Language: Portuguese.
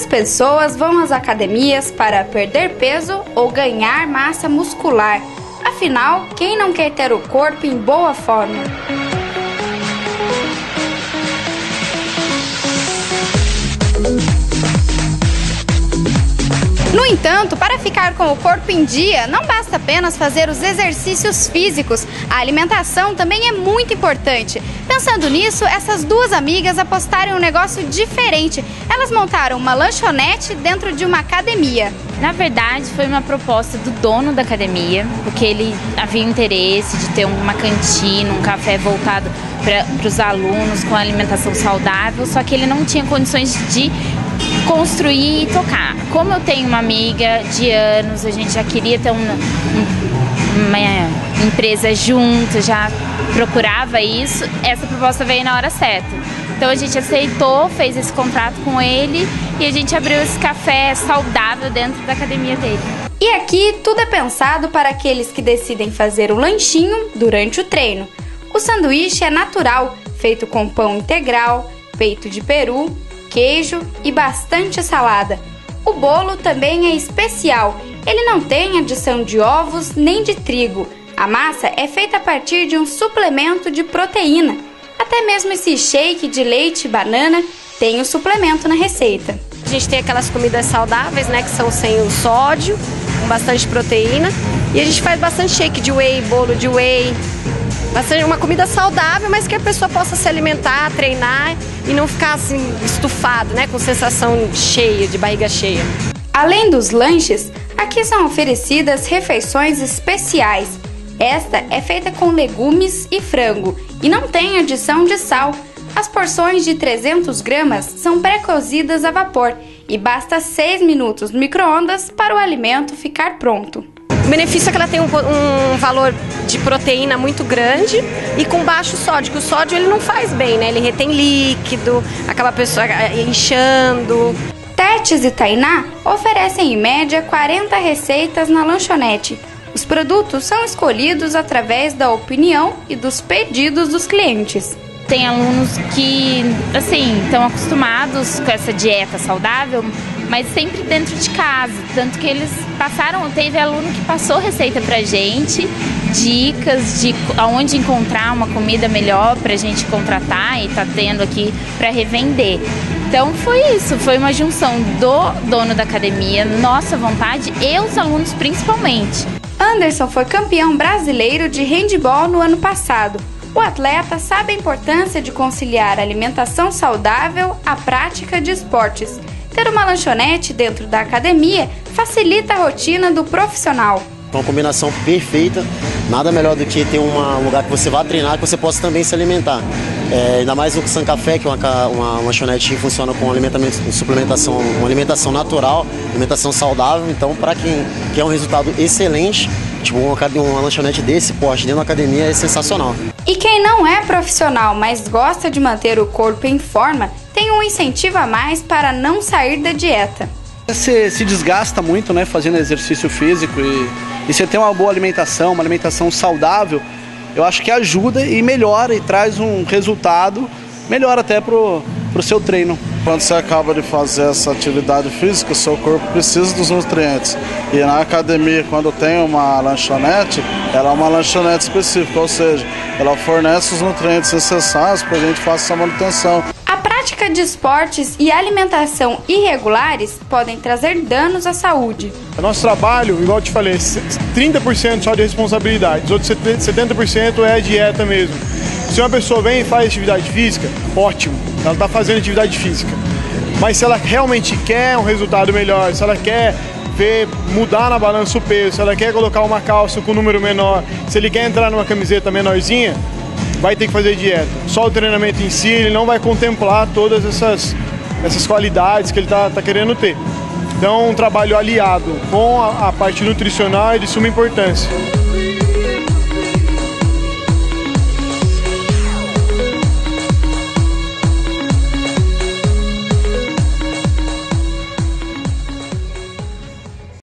pessoas vão às academias para perder peso ou ganhar massa muscular. Afinal, quem não quer ter o corpo em boa forma? No entanto, para ficar com o corpo em dia, não basta apenas fazer os exercícios físicos, a alimentação também é muito importante. Pensando nisso, essas duas amigas apostaram em um negócio diferente. Elas montaram uma lanchonete dentro de uma academia. Na verdade, foi uma proposta do dono da academia, porque ele havia interesse de ter uma cantina, um café voltado para os alunos com alimentação saudável, só que ele não tinha condições de construir e tocar. Como eu tenho uma amiga de anos, a gente já queria ter um, um, uma empresa junto, já procurava isso, essa proposta veio na hora certa. Então a gente aceitou, fez esse contrato com ele e a gente abriu esse café saudável dentro da academia dele. E aqui tudo é pensado para aqueles que decidem fazer o lanchinho durante o treino. O sanduíche é natural, feito com pão integral, peito de peru, queijo e bastante salada. O bolo também é especial. Ele não tem adição de ovos nem de trigo. A massa é feita a partir de um suplemento de proteína. Até mesmo esse shake de leite e banana tem o um suplemento na receita. A gente tem aquelas comidas saudáveis, né, que são sem o sódio, com bastante proteína. E a gente faz bastante shake de whey, bolo de whey, bastante uma comida saudável, mas que a pessoa possa se alimentar, treinar e não ficar assim estufado, né, com sensação cheia, de barriga cheia. Além dos lanches, aqui são oferecidas refeições especiais. Esta é feita com legumes e frango e não tem adição de sal. As porções de 300 gramas são pré-cozidas a vapor e basta 6 minutos no micro-ondas para o alimento ficar pronto. O benefício é que ela tem um, um, valor de proteína muito grande e com baixo sódio, que o sódio ele não faz bem, né? Ele retém líquido, acaba a pessoa eh, inchando. Tetes e Tainá oferecem em média 40 receitas na lanchonete. Os produtos são escolhidos através da opinião e dos pedidos dos clientes tem alunos que, assim, estão acostumados com essa dieta saudável, mas sempre dentro de casa. Tanto que eles passaram, teve aluno que passou receita pra gente, dicas de aonde encontrar uma comida melhor pra gente contratar e tá tendo aqui para revender. Então foi isso, foi uma junção do dono da academia, nossa vontade e os alunos principalmente. Anderson foi campeão brasileiro de handball no ano passado. O atleta sabe a importância de conciliar a alimentação saudável à prática de esportes. Ter uma lanchonete dentro da academia facilita a rotina do profissional. Uma combinação perfeita, nada melhor do que ter um lugar que você vá treinar, que você possa também se alimentar. É, ainda mais o San Café, que é uma, uma lanchonete que funciona com alimentamento, suplementação, uma alimentação natural, alimentação saudável. Então, para quem quer um resultado excelente, tipo uma, uma lanchonete desse porte dentro da academia é sensacional. E quem não é profissional, mas gosta de manter o corpo em forma, tem um incentivo a mais para não sair da dieta. Você se desgasta muito, né, fazendo exercício físico e, e você tem uma boa alimentação, uma alimentação saudável, eu acho que ajuda e melhora e traz um resultado melhor até pro, pro seu treino. Quando você acaba de fazer essa atividade física, seu corpo precisa dos nutrientes. E na academia, quando tem uma lanchonete, ela é uma lanchonete específica, ou seja, ela fornece os nutrientes necessários para a gente fazer essa manutenção. Prática de esportes e alimentação irregulares podem trazer danos à saúde. Nosso trabalho, igual eu te falei, 30% só de responsabilidade, os outros 70% é a dieta mesmo. Se uma pessoa vem e faz atividade física, ótimo, ela está fazendo atividade física. Mas se ela realmente quer um resultado melhor, se ela quer ver mudar na balança o peso, se ela quer colocar uma calça com um número menor, se ele quer entrar numa camiseta menorzinha, vai ter que fazer dieta. Só o treinamento em si, ele não vai contemplar todas essas, essas qualidades que ele está tá querendo ter. Então, um trabalho aliado com a, a parte nutricional é de suma importância.